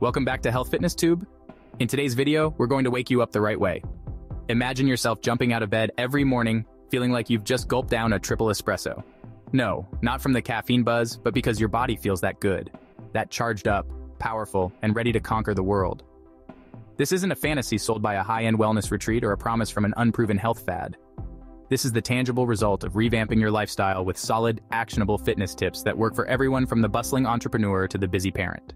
Welcome back to Health Fitness Tube. In today's video, we're going to wake you up the right way. Imagine yourself jumping out of bed every morning, feeling like you've just gulped down a triple espresso. No, not from the caffeine buzz, but because your body feels that good, that charged up, powerful, and ready to conquer the world. This isn't a fantasy sold by a high-end wellness retreat or a promise from an unproven health fad. This is the tangible result of revamping your lifestyle with solid, actionable fitness tips that work for everyone from the bustling entrepreneur to the busy parent.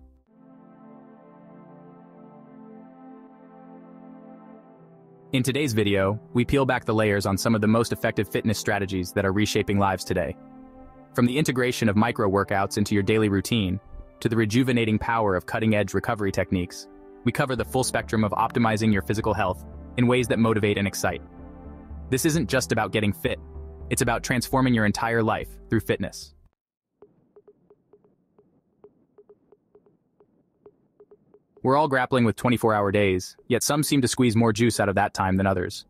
In today's video, we peel back the layers on some of the most effective fitness strategies that are reshaping lives today. From the integration of micro workouts into your daily routine, to the rejuvenating power of cutting-edge recovery techniques, we cover the full spectrum of optimizing your physical health in ways that motivate and excite. This isn't just about getting fit, it's about transforming your entire life through fitness. We're all grappling with 24-hour days, yet some seem to squeeze more juice out of that time than others.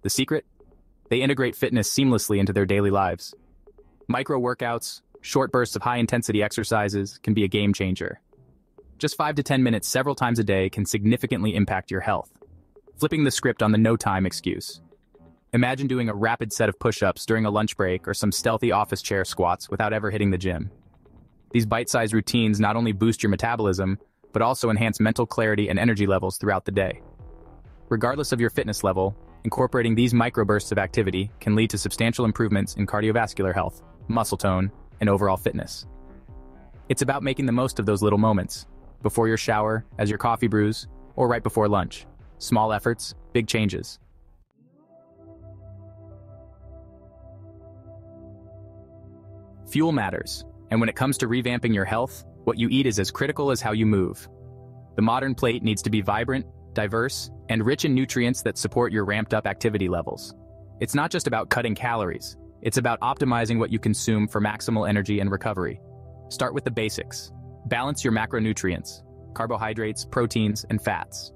The secret? They integrate fitness seamlessly into their daily lives. Micro workouts, short bursts of high-intensity exercises can be a game changer. Just 5 to 10 minutes several times a day can significantly impact your health. Flipping the script on the no-time excuse. Imagine doing a rapid set of push-ups during a lunch break or some stealthy office chair squats without ever hitting the gym. These bite-sized routines not only boost your metabolism, but also enhance mental clarity and energy levels throughout the day. Regardless of your fitness level, incorporating these microbursts of activity can lead to substantial improvements in cardiovascular health, muscle tone, and overall fitness. It's about making the most of those little moments, before your shower, as your coffee brews, or right before lunch. Small efforts, big changes. Fuel matters, and when it comes to revamping your health, what you eat is as critical as how you move. The modern plate needs to be vibrant, diverse, and rich in nutrients that support your ramped-up activity levels. It's not just about cutting calories. It's about optimizing what you consume for maximal energy and recovery. Start with the basics. Balance your macronutrients, carbohydrates, proteins, and fats.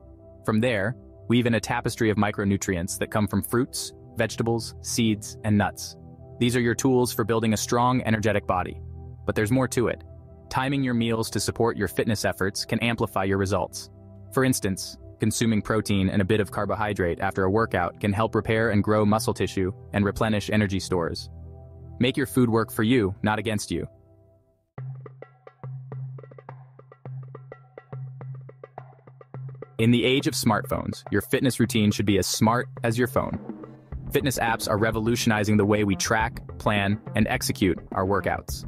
From there, weave in a tapestry of micronutrients that come from fruits, vegetables, seeds, and nuts. These are your tools for building a strong, energetic body. But there's more to it. Timing your meals to support your fitness efforts can amplify your results. For instance, consuming protein and a bit of carbohydrate after a workout can help repair and grow muscle tissue and replenish energy stores. Make your food work for you, not against you. In the age of smartphones, your fitness routine should be as smart as your phone. Fitness apps are revolutionizing the way we track, plan, and execute our workouts.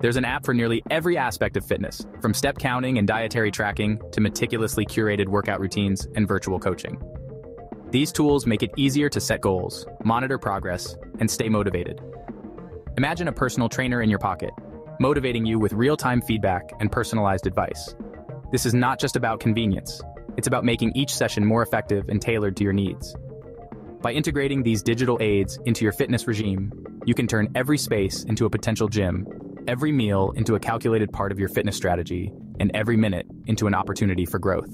There's an app for nearly every aspect of fitness, from step counting and dietary tracking to meticulously curated workout routines and virtual coaching. These tools make it easier to set goals, monitor progress, and stay motivated. Imagine a personal trainer in your pocket, motivating you with real-time feedback and personalized advice. This is not just about convenience. It's about making each session more effective and tailored to your needs. By integrating these digital aids into your fitness regime, you can turn every space into a potential gym every meal into a calculated part of your fitness strategy, and every minute into an opportunity for growth.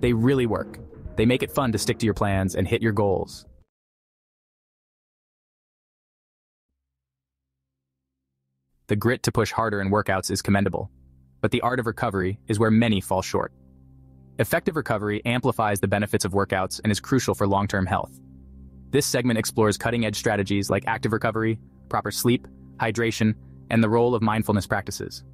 They really work. They make it fun to stick to your plans and hit your goals. The grit to push harder in workouts is commendable, but the art of recovery is where many fall short. Effective recovery amplifies the benefits of workouts and is crucial for long-term health. This segment explores cutting-edge strategies like active recovery, proper sleep, hydration, and the role of mindfulness practices.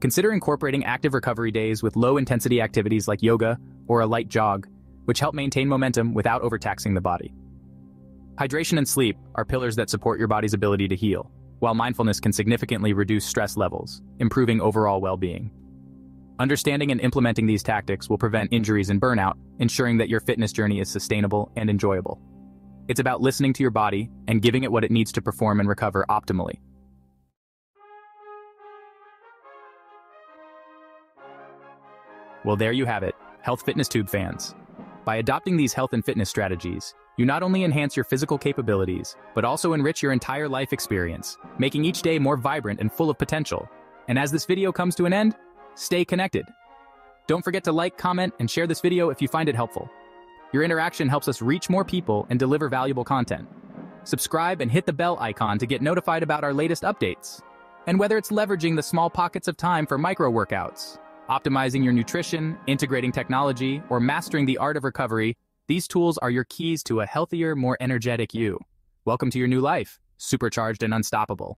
Consider incorporating active recovery days with low-intensity activities like yoga or a light jog, which help maintain momentum without overtaxing the body. Hydration and sleep are pillars that support your body's ability to heal, while mindfulness can significantly reduce stress levels, improving overall well-being. Understanding and implementing these tactics will prevent injuries and burnout, ensuring that your fitness journey is sustainable and enjoyable. It's about listening to your body and giving it what it needs to perform and recover optimally. Well, there you have it, Health Fitness Tube fans. By adopting these health and fitness strategies, you not only enhance your physical capabilities, but also enrich your entire life experience, making each day more vibrant and full of potential. And as this video comes to an end, stay connected. Don't forget to like, comment, and share this video if you find it helpful. Your interaction helps us reach more people and deliver valuable content. Subscribe and hit the bell icon to get notified about our latest updates. And whether it's leveraging the small pockets of time for micro workouts, Optimizing your nutrition, integrating technology, or mastering the art of recovery, these tools are your keys to a healthier, more energetic you. Welcome to your new life, supercharged and unstoppable.